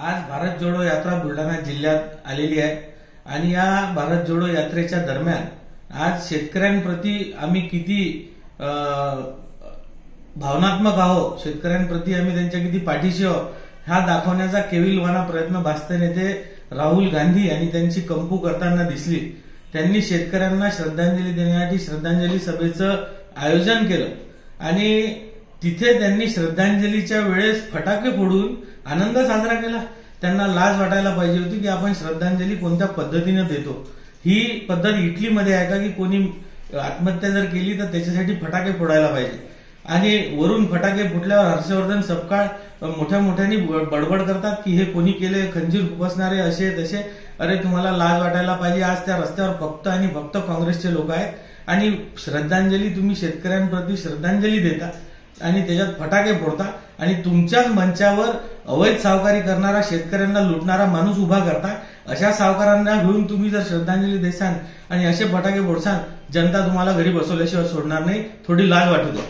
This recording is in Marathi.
आज भारत जोडो यात्रा बुलढाणा जिल्ह्यात आलेली आहे. आणि या भारत जोडो यात्रेच्या दरम्यान आज शेतकऱ्यांप्रती आम्ही किती भावनात्मक आहोत शेतकऱ्यांप्रती आम्ही त्यांच्या किती पाठीशी आहोत हा दाखवण्याचा केविलवाना प्रयत्न भाजप नेते राहुल गांधी आणि त्यांची कंपू करताना दिसली. त्यांनी शेतकऱ्यांना श्रद्धांजली देण्यासाठी श्रद्धांजली सभेचं आयोजन केलं. आणि तिथे त्यांनी श्रद्धांजलीच्या वेळेस फटाके फोडून आनंद साजरा केला. त्यांना लाज वाटायला पाहिजे होती की आपण श्रद्धांजली कोणत्या पद्धतीने देतो. ही पद्धत इटलीमध्ये आहे का की कोणी आत्महत्या जर केली तर त्याच्यासाठी फटाके फोडायला पाहिजे. आणि वरून फटाके फुटल्यावर हर्षवर्धन सपकाळ मोठ्या मोठ्याने बडबड करतात की हे कोणी केले खंजीर खुपसणारे असे तसे. अरे तुम्हाला लाज वाटायला पाहिजे. आज त्या रस्त्यावर फक्त आणि फक्त काँग्रेसचे लोक आहेत. आणि श्रद्धांजली तुम्ही शेतकऱ्यांप्रती श्रद्धांजली देता. आणि त्याच्यात फटाके फोडता आणि तुमच्याच मंचावर अवैध सावकारी करणारा शेतकऱ्यांना लुटणारा माणूस उभा करता अशा सावकारांना घेऊन तुम्ही जर श्रद्धांजली देसाल आणि असे फटाके फोडसान जनता तुम्हाला घरी बसवल्याशिवाय सोडणार नाही थोडी लाज वाटू द्या.